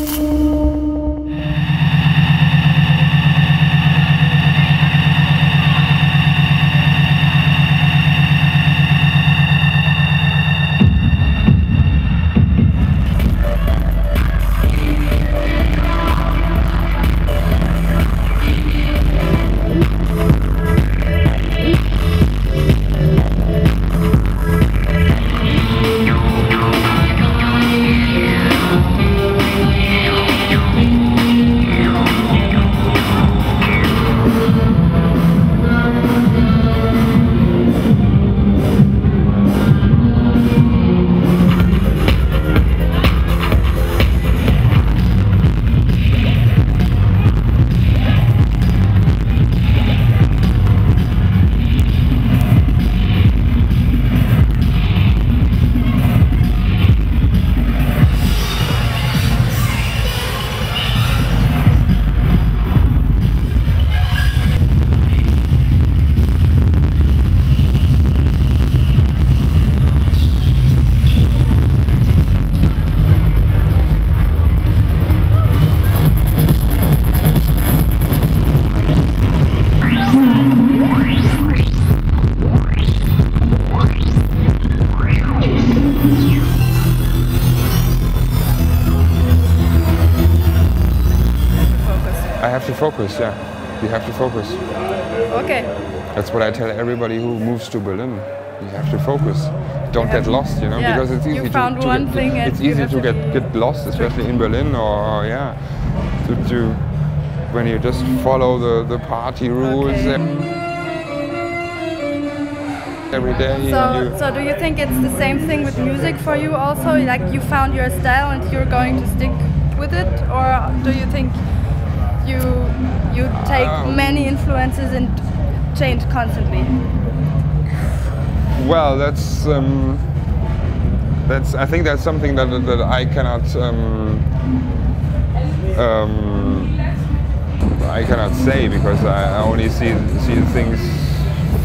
Música focus, yeah. You have to focus. Okay. That's what I tell everybody who moves to Berlin. You have to focus. Don't have- get lost, you know, yeah, because it's easy to, found to one get, thing it's you easy to to get get lost, especially in Berlin or yeah, to, to when you just follow the, the party rules Okay. every day. So, you, so do you think it's the same thing with music for you also? Like you found your style and you're going to stick with it, or do you think you you take Um, many influences and change constantly? Well, that's um, that's. I think that's something that that I cannot. Um, um, I cannot say because I only see see things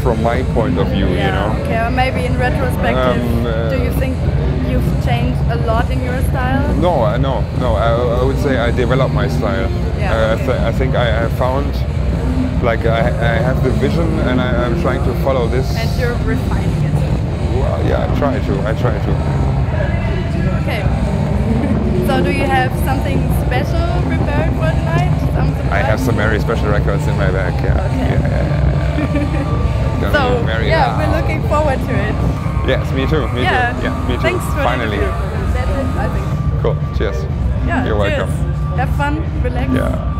from my point of view. You know. Okay. Or maybe in retrospective, Um, uh, do you think you've changed a lot in your style? No, I no, no. I, I would say I developed my style. Yeah. Uh, I, th- I think I, I found, like, I, I have the vision, and I, I'm trying to follow this. And you're refining it. well, yeah, I try to. I try to. Okay. So do you have something special prepared for tonight? Some I have some very special records in my bag. Yeah. Okay. Yeah, yeah, yeah. Gonna So very yeah, loud. we're looking forward to it. Yes, me too. Me yeah. too. Yeah, me too. Thanks for Finally. That's it, I think. Cool. Cheers. Yeah. You're cheers. welcome. Have fun. Relax. Yeah.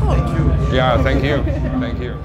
Cool. Yeah. Thank you. Thank you.